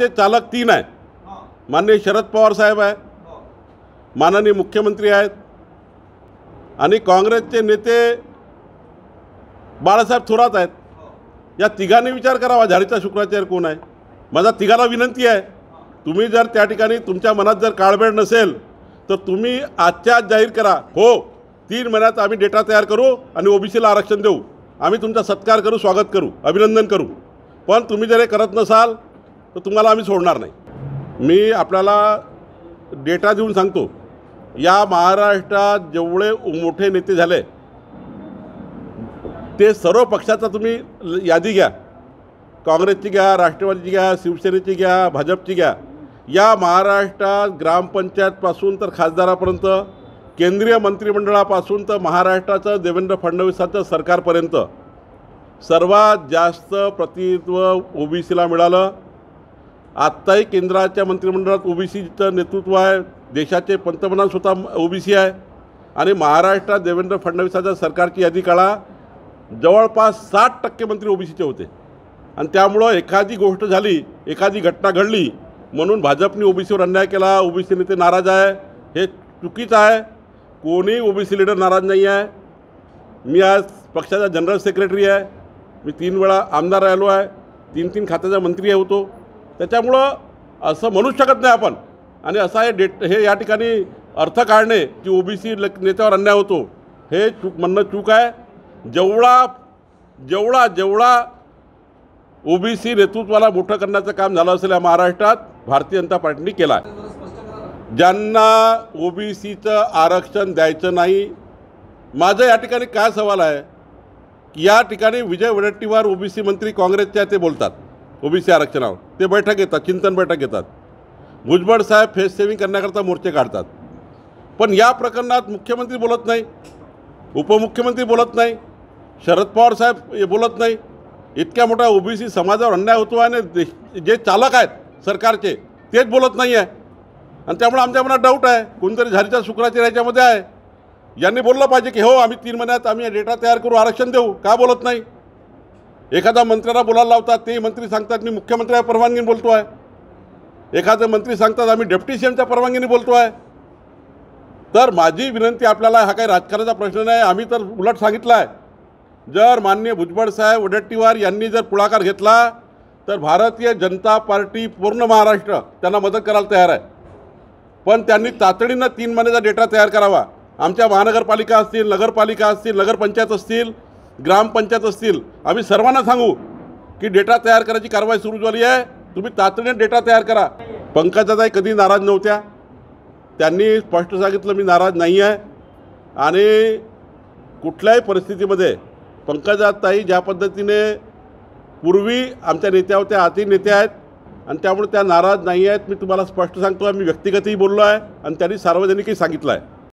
कारचे चालक तीन आहे माननीय शरद पवार साहेब आहे माननीय मुख्यमंत्री आहेत. आणि काँग्रेसचे नेते बाळासाहेब थोरात आहेत. या तिघांनी विचार करावा. झाडीचा शुक्राचार्य कोण आहे? माझा तिघाला विनंती आहे. तुम्ही जर त्या ठिकाणी तुमच्या मनात जर काळबेड नसेल तर तुम्ही आजच्या आज जाहीर करा. हो तीन महिन्यात आम्ही डेटा तयार करू आणि ओबीसीला आरक्षण देऊ. आम्ही तुमचा सत्कार करू स्वागत करू अभिनंदन करू. पण तुम्ही जर हे करत नसाल तर तुम्हाला आम्ही सोडणार नाही. मी आपल्याला डेटा देऊन सांगतो या महाराष्ट्रात जेवढे मोठे नेते झाले ते सर्व पक्षाचा तुम्ही ल- यादी घ्या. काँग्रेसची घ्या राष्ट्रवादीची घ्या शिवसेनेची घ्या भाजपची घ्या. या महाराष्ट्रात ग्रामपंचायतपासून तर खासदारापर्यंत केंद्रीय मंत्रिमंडळापासून तर महाराष्ट्राचं देवेंद्र फडणवीसाचं सरकारपर्यंत सर्वात जास्त प्रतिनिधित्व ओबीसीला मिळालं. आत्ताही केंद्राच्या मंत्रिमंडळात ओबीसीचं नेतृत्व आहे देशाचे पंतप्रधान स्वतः ओबीसी आहे आणि महाराष्ट्रात देवेंद्र फडणवीसाच्या सरकारची यादी काढा. जवळपास साठ टक्के मंत्री ओबीसीचे होते. आणि त्यामुळं एखादी गोष्ट झाली एखादी घटना घडली म्हणून भाजपने ओबीसीवर अन्याय केला ओबीसी नेते नाराज आहे हे चुकीचं आहे. कोणी ओबीसी लीडर नाराज नाही आहे. मी आज पक्षाचा जनरल सेक्रेटरी आहे. मी तीन वेळा आमदार राहिलो आहे. तीन तीन खात्याचा मंत्री आहे होतो. त्याच्यामुळं असं म्हणूच शकत नाही आपण. आणि असा हे डेट हे या ठिकाणी अर्थ काढणे की ओबीसी नेत्यावर अन्याय होतो हे चूक म्हणणं चूक आहे. जेवढा जेवढा जेवढा ओबीसी नेतृत्वाला मोठं करण्याचं काम झालं असेल या महाराष्ट्रात भारतीय जनता पार्टीने केलं आहे ज्यांना ओबीसीचं आरक्षण द्यायचं नाही माझं या ठिकाणी काय सवाल आहे? की या ठिकाणी विजय वडेट्टीवार ओबीसी मंत्री काँग्रेसच्या ते बोलतात. ओबीसी आरक्षणावर. ते बैठक घेतात चिंतन बैठक घेतात. भुजबळ साहेब फेस सेविंग करण्याकरता मोर्चे काढतात. पण या प्रकरणात मुख्यमंत्री बोलत नाही. उपमुख्यमंत्री बोलत नाही. शरद पवार साहेब हे बोलत नाही. इतक्या मोठ्या ओबीसी समाजावर अन्याय होतो आणि देश- जे चालक आहेत सरकारचे तेच बोलत नाही आहे आणि त्यामुळे आमच्या मनात डाऊट आहे. कोणतरी झारीच्या शुक्राच्या याच्यामध्ये आहे. यांनी बोललं पाहिजे की हो आम्ही तीन महिन्यात आम्ही डेटा तयार करू आरक्षण देऊ. का बोलत नाही? एखादा मंत्र्याला बोलायला लावतात ते मंत्री सांगतात मी मुख्यमंत्र्या परवानगीने बोलतो आहे एखादे मंत्री सांगतात आम्ही डेप्टी सी एमच्या परवानगीने बोलतो आहे तर माझी विनंती आपल्याला हा काही राजकारणाचा प्रश्न नाही आम्ही तर उलट सांगितलं आहे जर माननीय भुजबळ साहेब वडेट्टीवार यांनी जर पुढाकार घेतला तर भारतीय जनता पार्टी पूर्ण महाराष्ट्र त्यांना मदत करायला तयार आहे. पण त्यांनी तातडीनं तीन महिन्याचा डेटा तयार करावा. आमच्या महानगरपालिका असतील नगरपालिका असतील नगरपंचायत असतील ग्रामपंचायत असतील आम्ही सर्वांना सांगू की डेटा तयार करायची कारवाई सुरू झाली आहे. तुम्ही तातडीने डेटा तयार करा. पंकजाताई कधी नाराज नव्हत्या? त्यांनी स्पष्ट सांगितलं मी नाराज नाही आहे. आणि कुठल्याही परिस्थितीमध्ये पंकजाताई ज्या पद्धतीने पूर्वी आमच्या नेत्या होत्या आधी नेत्या आहेत आणि त्यामुळे त्या नाराज नाही आहेत. मी तुम्हाला स्पष्ट सांगतो आहे मी व्यक्तिगतही बोललो आहे आणि त्यांनी सार्वजनिकही सांगितलं आहे.